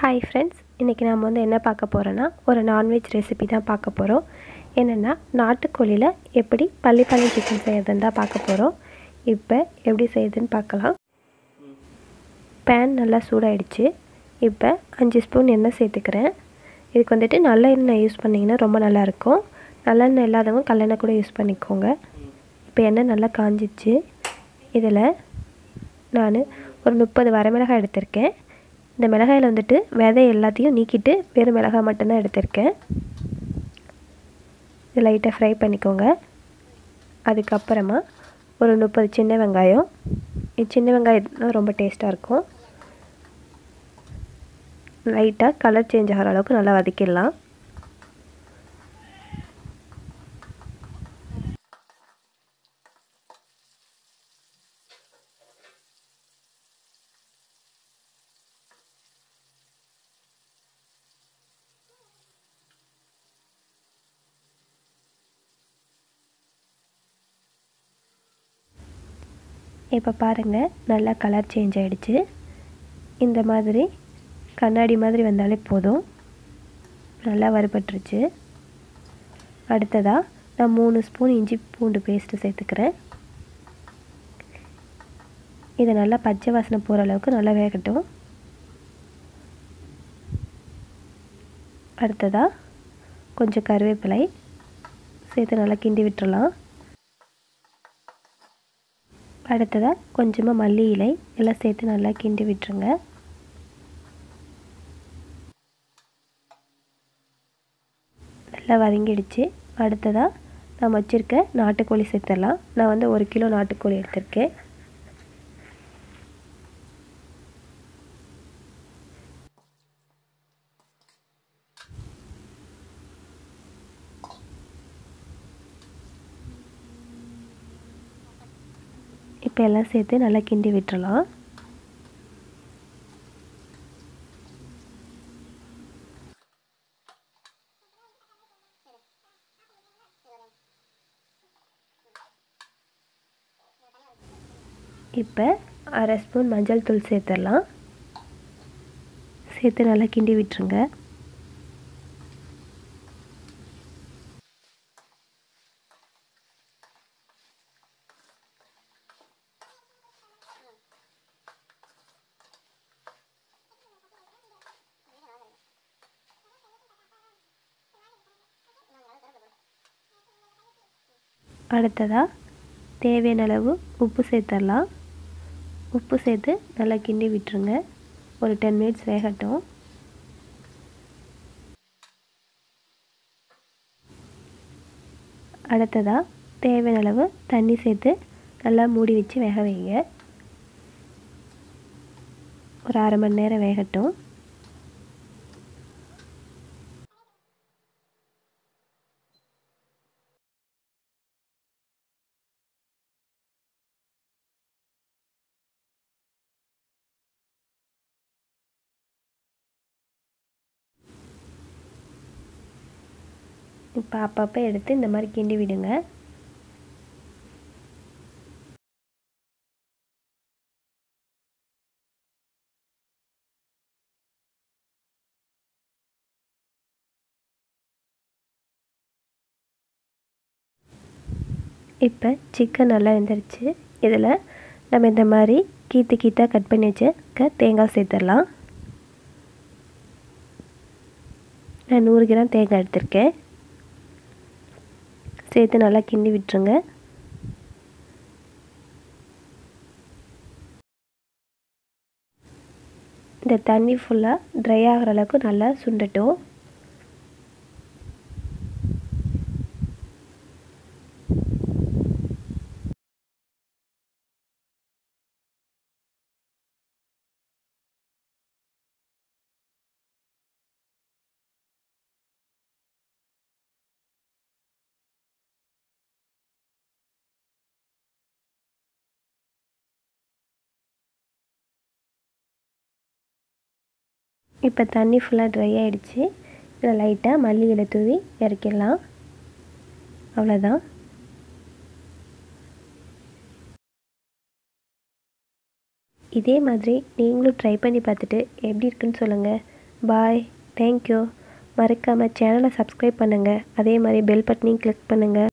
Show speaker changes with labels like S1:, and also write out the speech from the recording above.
S1: Hi friends இன்றைக்கி நம்ம வந்து என்ன பார்க்க போகிறோன்னா ஒரு நான்வெஜ் ரெசிபி தான் பார்க்க போகிறோம் என்னென்னா நாட்டுக்கோழியில் எப்படி பள்ளிப்பாளையம் சிக்கன் செய்யறதுன்னு தான் பார்க்க போகிறோம் இப்போ எப்படி செய்யுதுன்னு பார்க்கலாம். பேன் நல்லா சூடாயிடுச்சு. இப்போ அஞ்சு ஸ்பூன் எண்ணெய் சேர்த்துக்கிறேன். இதுக்கு வந்துட்டு நல்ல எண்ணெய் யூஸ் பண்ணிங்கன்னா ரொம்ப நல்லாயிருக்கும் நல்லெண்ணெய் இல்லாதவங்க கல்லெண்ணெய் கூட யூஸ் பண்ணிக்கோங்க. இப்போ எண்ணெய் நல்லா காஞ்சிச்சு. இதில் நான் ஒரு முப்பது வரமிளகாய் எடுத்திருக்கேன். இந்த மிளகாயில் வந்துட்டு விதை எல்லாத்தையும் நீக்கிட்டு வெறும் மிளகாய் மட்டும்தான் எடுத்திருக்கேன். இது லைட்டாக ஃப்ரை பண்ணிக்கோங்க. அதுக்கப்புறமா ஒரு முப்பது சின்ன வெங்காயம். இது சின்ன வெங்காயம் ரொம்ப டேஸ்ட்டாக இருக்கும். லைட்டாக கலர் சேஞ்ச் ஆகிற அளவுக்கு நல்லா வதக்கிடலாம். இப்போ பாருங்கள் நல்லா கலர் சேஞ்ச் ஆகிடுச்சு இந்த மாதிரி கண்ணாடி மாதிரி வந்தாலே போதும். நல்லா வறுபட்டுருச்சு. அடுத்ததாக நான் மூணு ஸ்பூன் இஞ்சி பூண்டு பேஸ்ட்டு சேர்த்துக்கிறேன். இதை நல்லா பச்சை வாசனை போகிற அளவுக்கு நல்லா வேகட்டும். அடுத்ததாக கொஞ்சம் கருவேப்பிலை சேர்த்து நல்லா கிண்டி விட்டுடலாம் அடுத்ததாக கொஞ்சமாக மல்லி இலை எல்லாம் சேர்த்து நல்லா கிண்டி விட்டுருங்க. நல்லா வதங்கிடுச்சு. அடுத்ததாக நான் வச்சுருக்க நாட்டுக்கோழி சேர்த்துடலாம். நான் வந்து ஒரு கிலோ நாட்டுக்கோழி எடுத்திருக்கேன். இப்போ எல்லாம் சேர்த்து நல்லா கிண்டி விட்டுறலாம். இப்போ அரை ஸ்பூன் மஞ்சள் தூள் சேர்த்துடலாம். சேர்த்து நல்லா கிண்டி விட்டுருங்க. அடுத்ததாக தேவையான அளவு உப்பு சேர்த்துடலாம் உப்பு சேர்த்து நல்லா கிண்டி விட்டுருங்க. ஒரு டென் மினிட்ஸ் வேகட்டும். அடுத்ததாக தேவையான அளவு தண்ணி சேர்த்து நல்லா மூடி வச்சு வேக வைங்க. ஒரு அரை மணி நேரம் வேகட்டும். இப்போ அப்பப்போ எடுத்து இந்த மாதிரி கிண்டி விடுங்க. இப்போ சிக்கன் நல்லா வெந்துருச்சு. இதில் நம்ம இந்த மாதிரி கீத்து கீத்தாக கட் பண்ணி வச்சுக்க தேங்காய் சேர்த்துடலாம். நான் நூறு கிராம் தேங்காய் எடுத்திருக்கேன். சேர்த்து நல்லா கிண்டி விட்டுருங்க. இந்த தண்ணி ஃபுல்லாக ட்ரை ஆகிற அளவுக்கு நல்லா சுண்டட்டும். இப்போ தண்ணி ஃபுல்லாக ட்ரை ஆகிடுச்சு இதில் லைட்டாக மல்லி இலை தூவி இறக்கிடலாம். அவ்வளோதான் இதே மாதிரி நீங்களும் ட்ரை பண்ணி பார்த்துட்டு எப்படி இருக்குன்னு சொல்லுங்கள் பாய் தேங்க்யூ மறக்காமல் சேனலை சப்ஸ்கிரைப் பண்ணுங்கள் அதே மாதிரி பெல் பட்டனையும் கிளிக் பண்ணுங்கள்